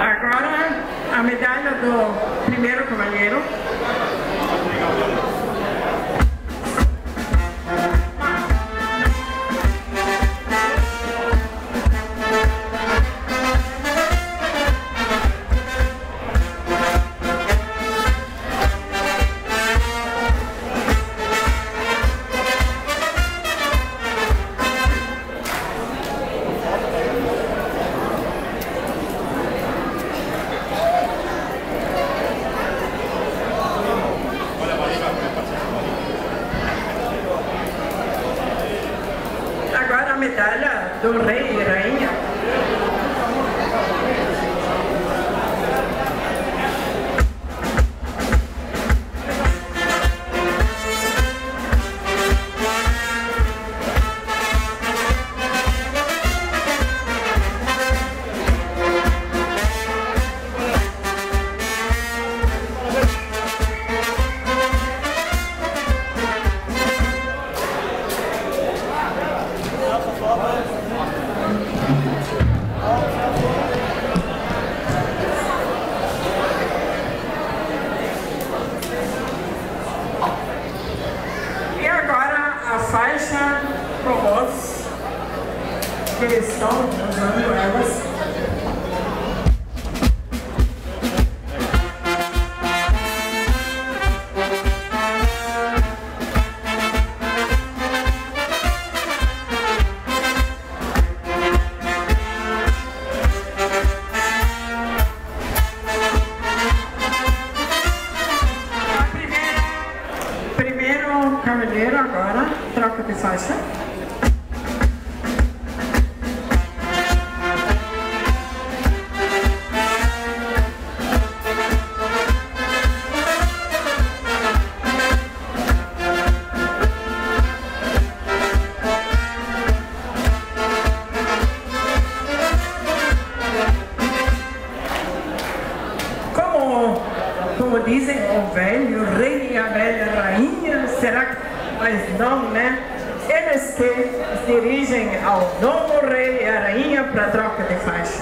Agora a medalha do primeiro cavalheiro. Medalha do rei e rainha. Que estão usando elas. Primeiro cavaleiro agora, troca de faixa. Como dizem o velho rei e a velha rainha, será que, mas não, né? Eles se dirigem ao novo rei e a rainha para troca de faixa.